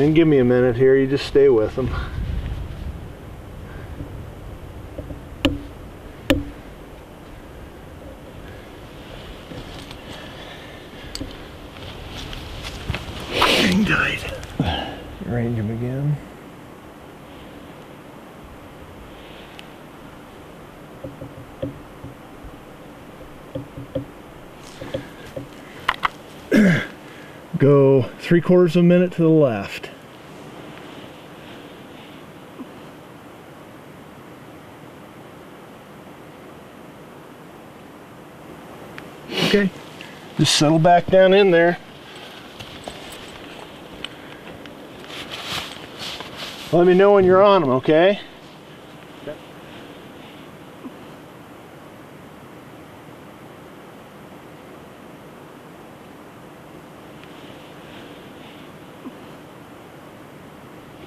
Then give me a minute here, you just stay with them. Hang tight. Range him again. Go three quarters of a minute to the left. Okay, just settle back down in there. Let me know when you're on them, okay?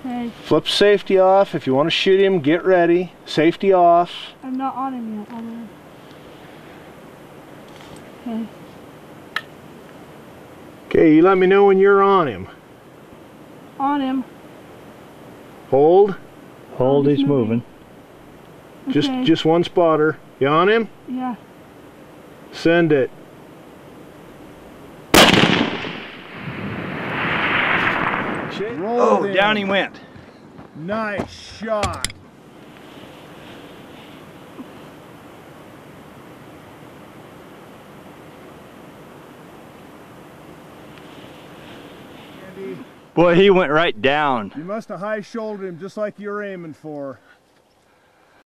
Okay, Flip safety off. If you want to shoot him, get ready. Safety off. I'm not on him yet. I'm. Okay. Okay, you let me know when you're on him. On him. Hold. Hold, he's he's moving. Just Okay. just one spotter. You on him? Yeah. Send it. Oh, down he went. Nice shot. Boy, he went right down. You must have high shouldered him just like you're aiming for.